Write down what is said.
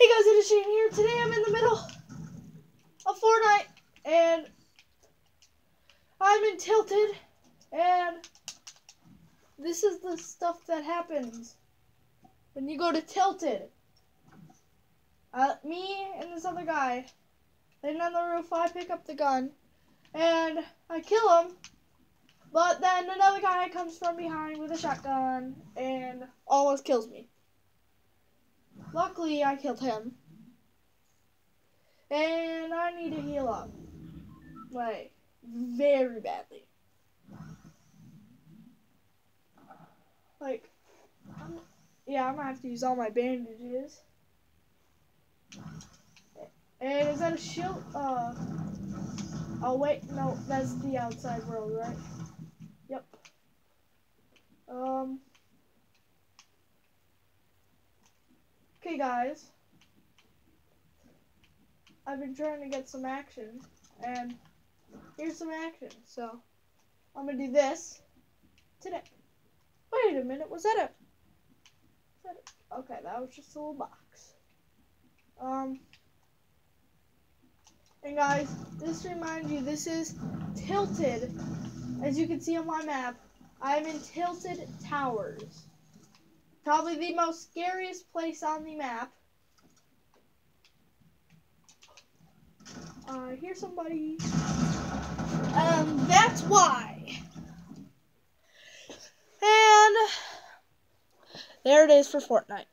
Hey guys, it is Shane here. Today I'm in the middle of Fortnite and I'm in Tilted and this is the stuff that happens when you go to Tilted. Uh, me and this other guy they're on the roof. I pick up the gun and I kill him. But then another guy comes from behind with a shotgun and almost kills me. Luckily, I killed him. And I need to heal up. Like, very badly. Like, I'm, yeah, I'm gonna have to use all my bandages. And is that a shield? Uh, oh wait, no, that's the outside world, right? Yep. Um. Okay, guys. I've been trying to get some action, and here's some action. So, I'm gonna do this today. Wait a minute, was that a? Was that a okay, that was just a little box. Um. And guys, just to remind you, this is tilted. As you can see on my map, I'm in Tilted Towers. Probably the most scariest place on the map. Uh, here's somebody. Um, that's why. And there it is for Fortnite.